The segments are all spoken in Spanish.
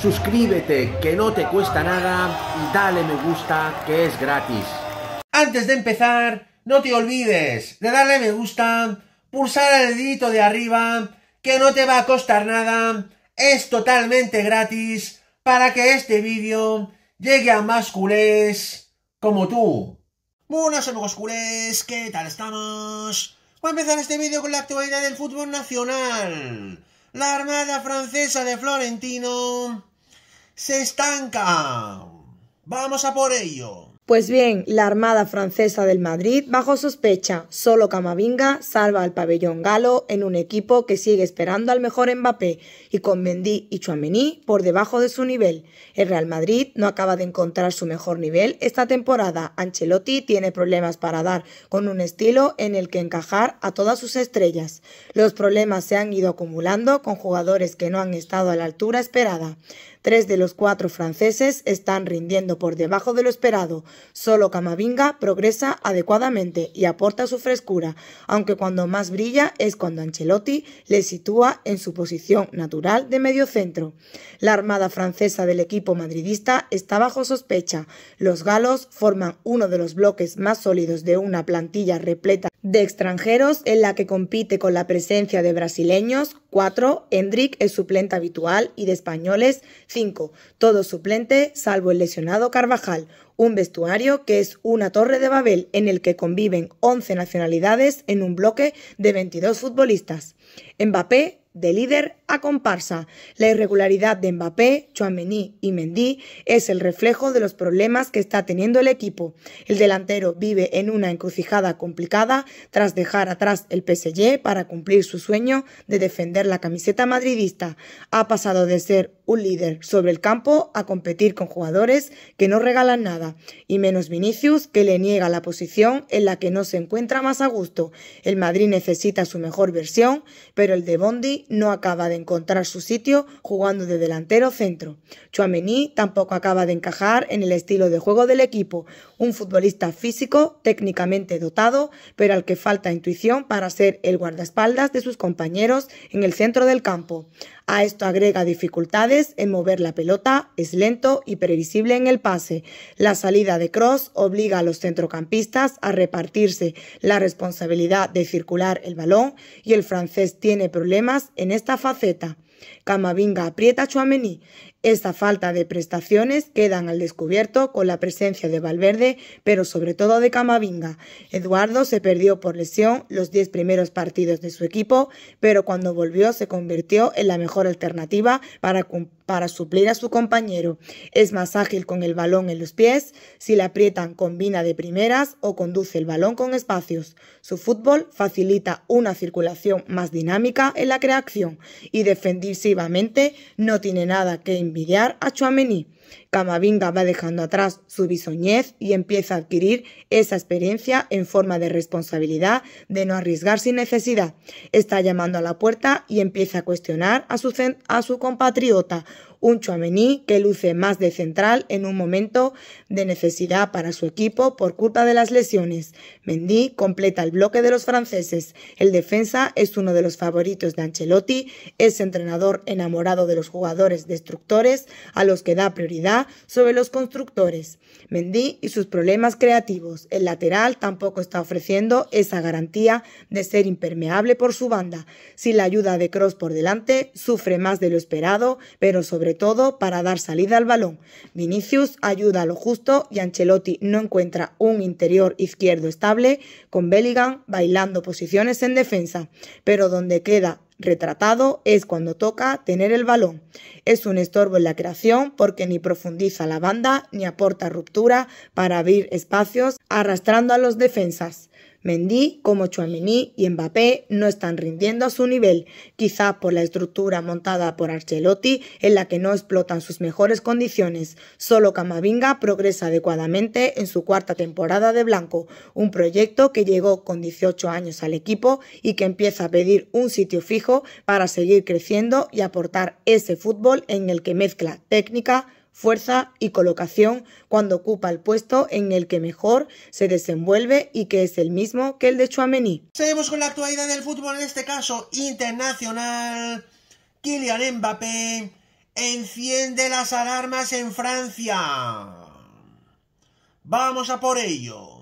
suscríbete que no te cuesta nada y dale me gusta que es gratis. Antes de empezar, no te olvides de darle me gusta, pulsar el dedito de arriba, que no te va a costar nada, es totalmente gratis para que este vídeo llegue a más culés como tú. Buenas amigos culés, ¿qué tal estamos? Voy a empezar este vídeo con la actualidad del fútbol nacional. La Armada Francesa de Florentino se estanca. Vamos a por ello. Pues bien, la Armada Francesa del Madrid bajo sospecha. Solo Camavinga salva al pabellón galo en un equipo que sigue esperando al mejor Mbappé y con Mendy y Chouameni por debajo de su nivel. El Real Madrid no acaba de encontrar su mejor nivel esta temporada. Ancelotti tiene problemas para dar con un estilo en el que encajar a todas sus estrellas. Los problemas se han ido acumulando con jugadores que no han estado a la altura esperada. Tres de los cuatro franceses están rindiendo por debajo de lo esperado. Solo Camavinga progresa adecuadamente y aporta su frescura, aunque cuando más brilla es cuando Ancelotti le sitúa en su posición natural de medio centro. La armada francesa del equipo madridista está bajo sospecha. Los galos forman uno de los bloques más sólidos de una plantilla repleta de extranjeros en la que compite con la presencia de brasileños, 4, Hendrik es suplente habitual y de españoles, 5, todo suplente salvo el lesionado Carvajal, un vestuario que es una torre de Babel en el que conviven 11 nacionalidades en un bloque de 22 futbolistas. Mbappé de líder a comparsa. La irregularidad de Mbappé, Chouameni y Mendy es el reflejo de los problemas que está teniendo el equipo. El delantero vive en una encrucijada complicada tras dejar atrás el PSG para cumplir su sueño de defender la camiseta madridista. Ha pasado de ser un líder sobre el campo a competir con jugadores que no regalan nada, y menos Vinicius que le niega la posición en la que no se encuentra más a gusto. El Madrid necesita su mejor versión, pero el de Bondi no acaba de encontrar su sitio jugando de delantero centro. Chouameni tampoco acaba de encajar en el estilo de juego del equipo, un futbolista físico, técnicamente dotado, pero al que falta intuición para ser el guardaespaldas de sus compañeros en el centro del campo. A esto agrega dificultades en mover la pelota, es lento y previsible en el pase. La salida de Cross obliga a los centrocampistas a repartirse la responsabilidad de circular el balón y el francés tiene problemas en esta faceta. Camavinga aprieta a Chouameni. Esta falta de prestaciones quedan al descubierto con la presencia de Valverde, pero sobre todo de Camavinga. Eduardo se perdió por lesión los 10 primeros partidos de su equipo, pero cuando volvió se convirtió en la mejor alternativa para, suplir a su compañero. Es más ágil con el balón en los pies, si le aprietan combina de primeras o conduce el balón con espacios. Su fútbol facilita una circulación más dinámica en la creación y defensivamente no tiene nada que envidiar a Chouameni. Camavinga va dejando atrás su bisoñez y empieza a adquirir esa experiencia en forma de responsabilidad de no arriesgar sin necesidad. Está llamando a la puerta y empieza a cuestionar a su, compatriota, un Chouameni que luce más de central en un momento de necesidad para su equipo por culpa de las lesiones. Mendy completa el bloque de los franceses. El defensa es uno de los favoritos de Ancelotti, es entrenador enamorado de los jugadores destructores a los que da prioridad sobre los constructores. Mendy y sus problemas creativos. El lateral tampoco está ofreciendo esa garantía de ser impermeable por su banda. Sin la ayuda de Cross por delante, sufre más de lo esperado, pero sobre todo para dar salida al balón. Vinicius ayuda a lo justo y Ancelotti no encuentra un interior izquierdo estable, con Bellingham bailando posiciones en defensa, pero donde queda retratado es cuando toca tener el balón. Es un estorbo en la creación porque ni profundiza la banda ni aporta ruptura para abrir espacios arrastrando a los defensas. Mendy, como Chouameni y Mbappé no están rindiendo a su nivel, quizá por la estructura montada por Arcelotti en la que no explotan sus mejores condiciones. Solo Camavinga progresa adecuadamente en su cuarta temporada de Blanco, un proyecto que llegó con 18 años al equipo y que empieza a pedir un sitio fijo para seguir creciendo y aportar ese fútbol en el que mezcla técnica, fuerza y colocación cuando ocupa el puesto en el que mejor se desenvuelve y que es el mismo que el de Chouameni. Seguimos con la actualidad del fútbol, en este caso internacional. Kylian Mbappé enciende las alarmas en Francia. Vamos a por ello.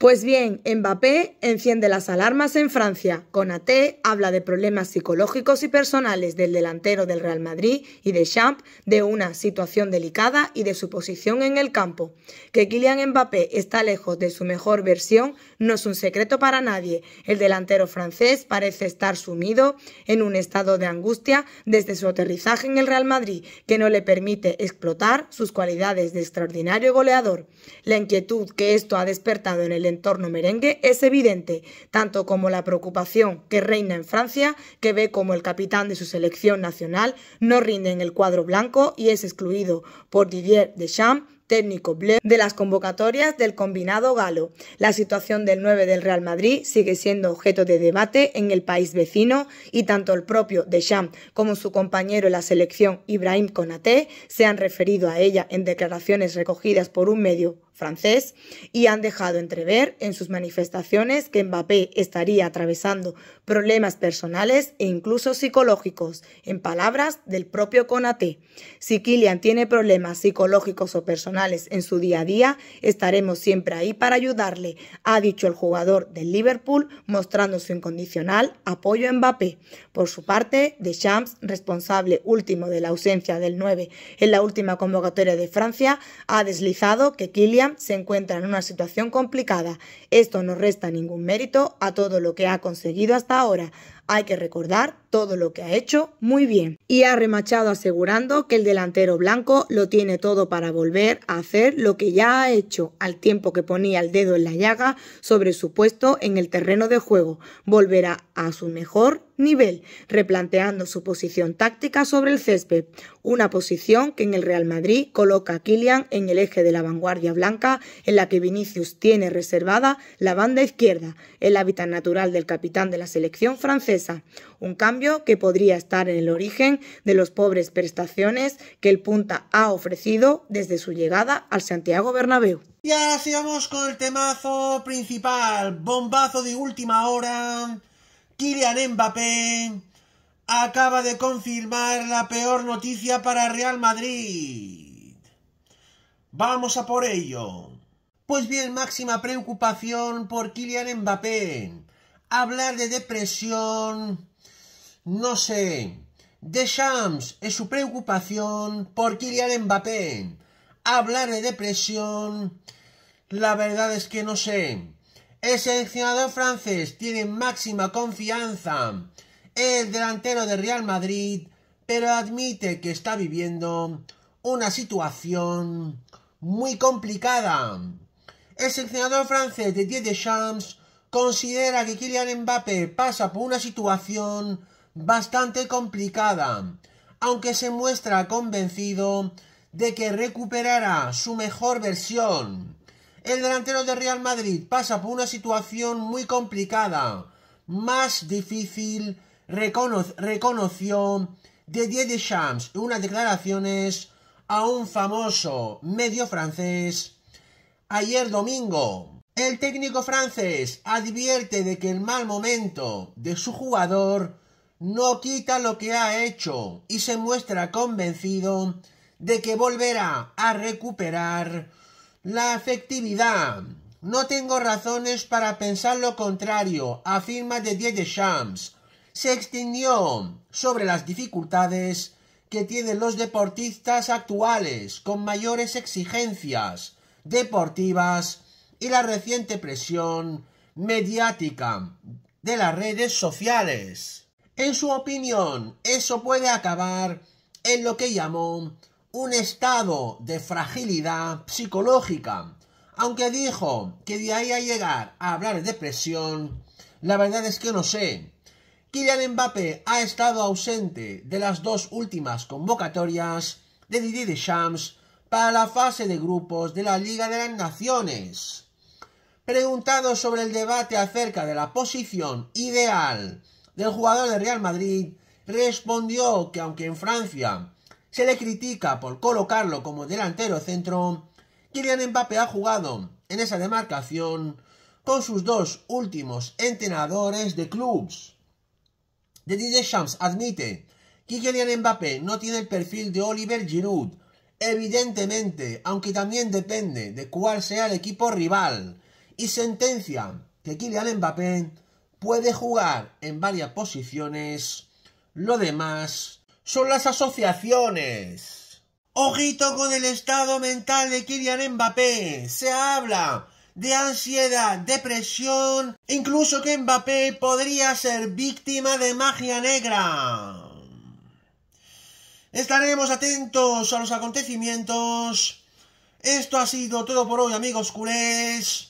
Pues bien, Mbappé enciende las alarmas en Francia. Konaté habla de problemas psicológicos y personales del delantero del Real Madrid y de Champ, de una situación delicada y de su posición en el campo. Que Kylian Mbappé está lejos de su mejor versión no es un secreto para nadie. El delantero francés parece estar sumido en un estado de angustia desde su aterrizaje en el Real Madrid, que no le permite explotar sus cualidades de extraordinario goleador. La inquietud que esto ha despertado en el entorno merengue es evidente, tanto como la preocupación que reina en Francia, que ve como el capitán de su selección nacional no rinde en el cuadro blanco y es excluido por Didier Deschamps técnico de las convocatorias del combinado galo. La situación del 9 del Real Madrid sigue siendo objeto de debate en el país vecino y tanto el propio Deschamps como su compañero en la selección Ibrahim Konaté se han referido a ella en declaraciones recogidas por un medio francés y han dejado entrever en sus manifestaciones que Mbappé estaría atravesando problemas personales e incluso psicológicos, en palabras del propio Konaté. Si Kylian tiene problemas psicológicos o personales en su día a día, estaremos siempre ahí para ayudarle, ha dicho el jugador del Liverpool, mostrando su incondicional apoyo a Mbappé. Por su parte, Deschamps, responsable último de la ausencia del 9 en la última convocatoria de Francia, ha deslizado que Kylian se encuentra en una situación complicada. Esto no resta ningún mérito a todo lo que ha conseguido hasta ahora. Hay que recordar todo lo que ha hecho muy bien. Y ha remachado asegurando que el delantero blanco lo tiene todo para volver a hacer lo que ya ha hecho, al tiempo que ponía el dedo en la llaga sobre su puesto en el terreno de juego. Volverá a su mejor nivel, replanteando su posición táctica sobre el césped, una posición que en el Real Madrid coloca a Kylian en el eje de la vanguardia blanca, en la que Vinicius tiene reservada la banda izquierda, el hábitat natural del capitán de la selección francesa, un cambio que podría estar en el origen de los pobres prestaciones que el punta ha ofrecido desde su llegada al Santiago Bernabéu. Y ahora sigamos con el temazo principal, bombazo de última hora Kylian Mbappé acaba de confirmar la peor noticia para Real Madrid. Vamos a por ello. Pues bien, máxima preocupación por Kylian Mbappé. Hablar de depresión, no sé. Deschamps es su preocupación por Kylian Mbappé. Hablar de depresión, la verdad es que no sé. El seleccionador francés tiene máxima confianza el delantero de Real Madrid, pero admite que está viviendo una situación muy complicada. El seleccionador francés de Didier Deschamps considera que Kylian Mbappé pasa por una situación bastante complicada, aunque se muestra convencido de que recuperará su mejor versión. El delantero de Real Madrid pasa por una situación muy complicada, más difícil, reconoció Didier Deschamps en unas declaraciones a un famoso medio francés ayer domingo. El técnico francés advierte de que el mal momento de su jugador no quita lo que ha hecho y se muestra convencido de que volverá a recuperar la efectividad. No tengo razones para pensar lo contrario, afirma Didier Deschamps. Se extendió sobre las dificultades que tienen los deportistas actuales con mayores exigencias deportivas y la reciente presión mediática de las redes sociales. En su opinión, eso puede acabar en lo que llamó un estado de fragilidad psicológica. Aunque dijo que de ahí a llegar a hablar de depresión, la verdad es que no sé. Kylian Mbappé ha estado ausente de las dos últimas convocatorias de Didier Deschamps para la fase de grupos de la Liga de las Naciones. Preguntado sobre el debate acerca de la posición ideal del jugador de Real Madrid, respondió que aunque en Francia se le critica por colocarlo como delantero centro. Kylian Mbappé ha jugado en esa demarcación con sus dos últimos entrenadores de clubs. Didier Deschamps admite que Kylian Mbappé no tiene el perfil de Oliver Giroud. Evidentemente, aunque también depende de cuál sea el equipo rival. Y sentencia que Kylian Mbappé puede jugar en varias posiciones. Lo demás son las asociaciones. Ojito con el estado mental de Kylian Mbappé. Se habla de ansiedad, depresión, incluso que Mbappé podría ser víctima de magia negra. Estaremos atentos a los acontecimientos. Esto ha sido todo por hoy, amigos culés.